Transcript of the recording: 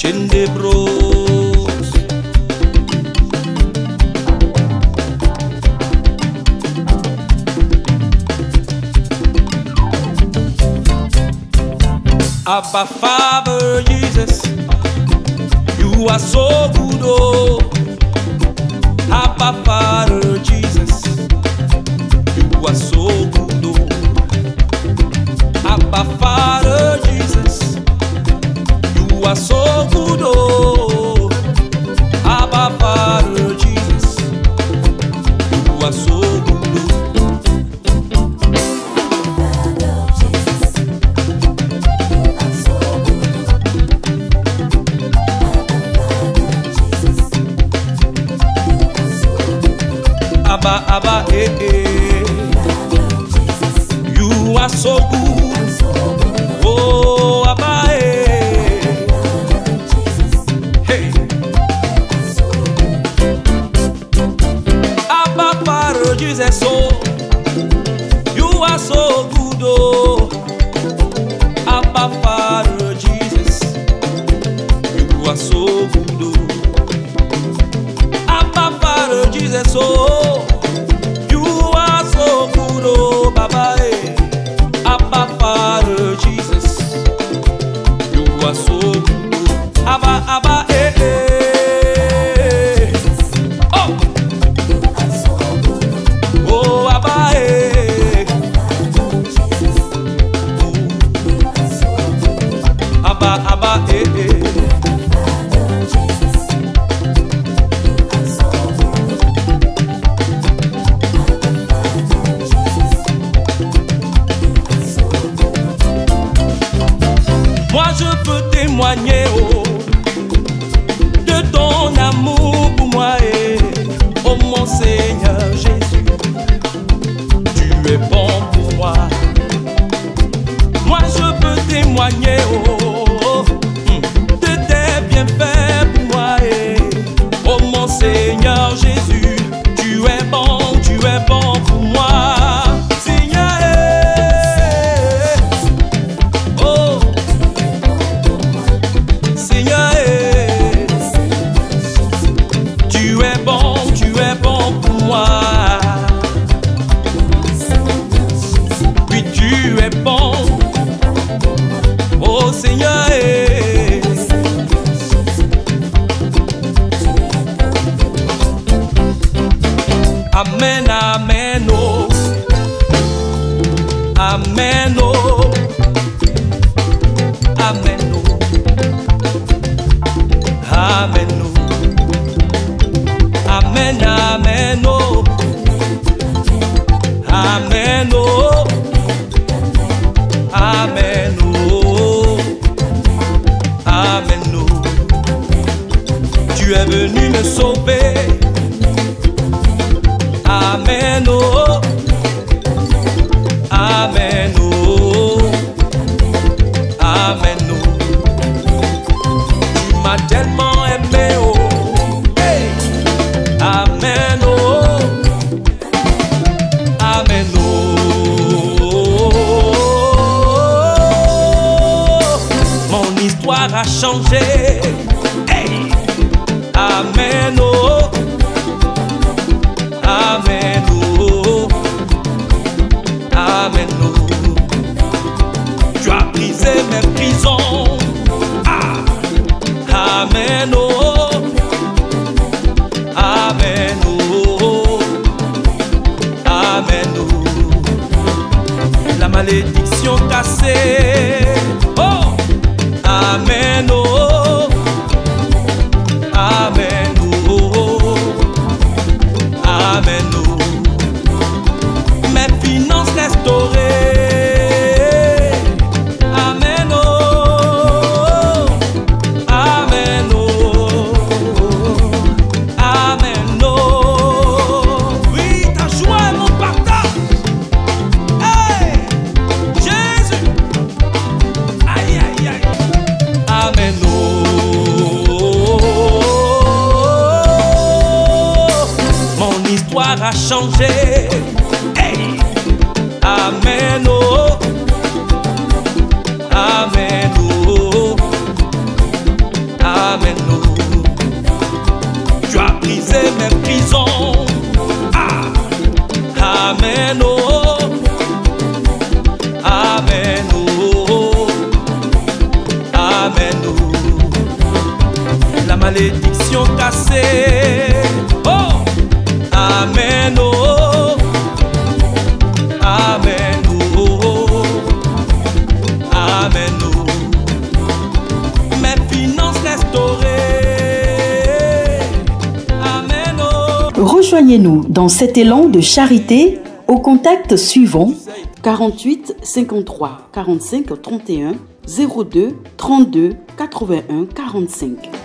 Shende Bros. Abba Father Jesus, you are so good, oh. Abba Father Jesus, you are so good. Abba, Abba, eh, eh. You are so good. Oh, Abba, eh. Hey. Abba, Father, Jesus, oh. You are so good, oh. Abba, Father, Jesus. You are so good, oh. Abba Jesus, oh, oh. Abba Father Jesus, you are so Seigneur Jésus, me sauver. Amen, oh. Amen, oh. Amen, oh. Tu m'as tellement aimé, oh. Hey. Amen, oh. Amen, oh. Mon histoire a changé. Amen, oh. Amen, oh. Amen, oh. La malédiction cassée. va changer. Hey! Amen. Oh. Amen. Oh. Amen. Oh. Tu as brisé mes prisons. Ah! Amen. Oh. Amen. Oh. Oh. La malédiction cassée. Amen. Oh, Amen. Oh. Amen. Oh. Mes finances restaurées. Amen. Oh. Rejoignez-nous dans cet élan de charité au contact suivant 48 53 45 31 02 32 81 45.